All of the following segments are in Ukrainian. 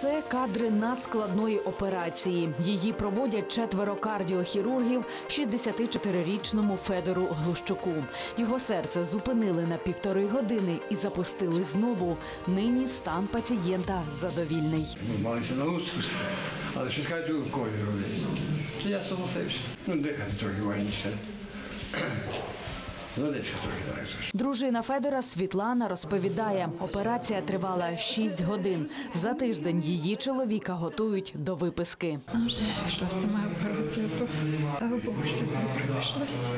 Це кадри надскладної операції. Її проводять четверо кардіохірургів 64-річному Федору Глущуку. Його серце зупинили на півтори години і запустили знову. Нині стан пацієнта задовільний. Ну, малися на луску, але щось кажуть, колі роблять. Я согласився. Ну, дихати трохи важніше. Задишка трохи. Дружина Федора Світлана розповідає, операція тривала 6 годин. За тиждень її чоловіка готують до виписки. Вже пішла сама операція, то пройшлося.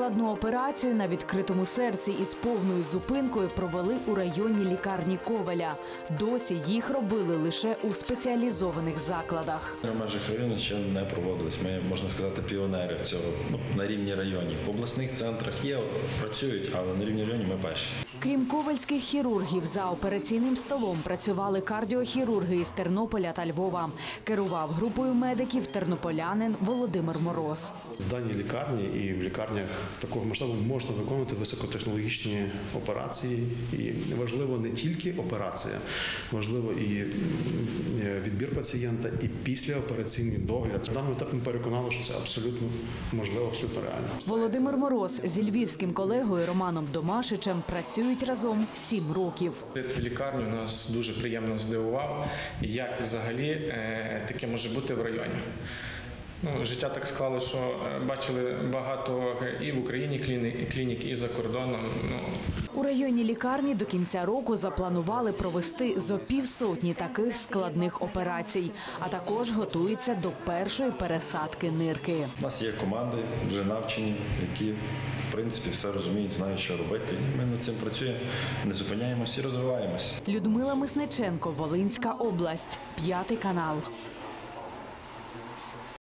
Складну операцію на відкритому серці із повною зупинкою провели у районній лікарні Ковеля. Досі їх робили лише у спеціалізованих закладах. В межах району ще не проводились. Ми можна сказати піонери в цього ну, на рівні районів. В обласних центрах є, працюють, але на рівні районів ми перші. Крім ковальських хірургів, за операційним столом працювали кардіохірурги із Тернополя та Львова. Керував групою медиків тернополянин Володимир Мороз. В даній лікарні і в лікарнях такого масштабу можна виконувати високотехнологічні операції. І важливо не тільки операція, важливо і е, відбір пацієнта, і післяопераційний догляд. В даному етапі ми переконали, що це абсолютно можливо, абсолютно реально. Володимир Мороз зі львівським колегою Романом Домашичем працюють разом сім років. Лікарню нас дуже приємно здивував, як взагалі е, таке може бути в районі. Ну, життя так склалося, що е, бачили багато і в Україні кліні- клінік, і за кордоном. Ну, У районній лікарні до кінця року запланували провести зо півсотні таких складних операцій, а також готуються до першої пересадки нирки. У нас є команди, вже навчені, які в принципі все розуміють, знають, що робити. І ми над цим працюємо, не зупиняємося і розвиваємося. Людмила Мисниченко, Волинська область, п'ятий канал.